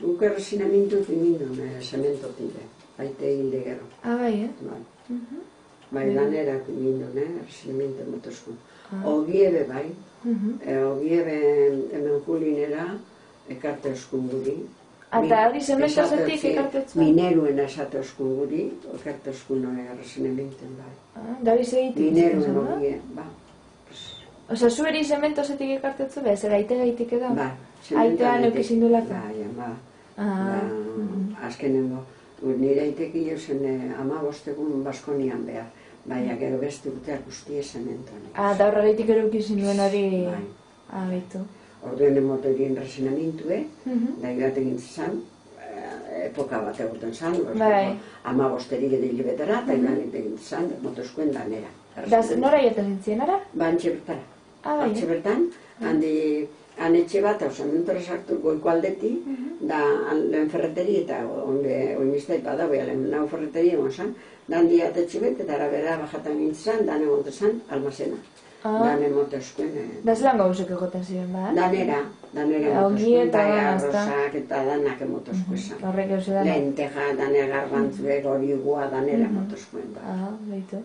Guk erresinamentu fimindun, eh, semento tire. Baite hilde gero. Ah, bai, eh? Bai. Mhm. Bai, danera fimindun, eh, erresinamentu motoskun. Ah. Ogiebe bai, Mhm. e, ogiebe hemen julinera, ekarte eskun guri. Eta hori semento Esate zetik hotzi, ekartetzen? Mineruen esate eskun guri, ekarte eskun erresinamentu bai. Ah, da hori segitik Mineruen ogie, ba. Osa, zu eri semento zetik ekartetzen behar, zer aite gaitik edo? Ba, Aitean eukizin duelako? Bai, ama. Ah, Ba, azkenengo, u- nire aiteki jo zen eh, ama bostegun Baskonian behar. Baina gero beste urteak guztie sementoan. ah, da horregaitik ero eukizin duen hori... Bai. Ah, baitu. Orduen emoto egin resinamintue, Mhm. da joat egin zan, eh, epoka bat egiten zan, Bai. ama bosterik edo hilibetara, eta joan egin zan, motoskuen danera. Da, nora jaten zintzien, ara? Ba, antxe bertara. Ah, bai, bertan, handi, han etxe bat, hau sementora sartu goiko aldeti, da han lehen ferreteri eta onde oiniztai bada, bai, lehen nau ferreteri egon zan, da handi atetxe bet, eta arabera bajatan nintzen, dan egon zan, almazena. Ah. Dan emote eskuen, eh, Da zelan gauzek egoten ziren, ba? danera, danera emote eskuen, eta bai, arrozak eta danak emote eskuen zan. Horrek eusi dana. Lenteja, danera garbantzuek, hori gua, danera emote eskuen, ba. Ah, baitu.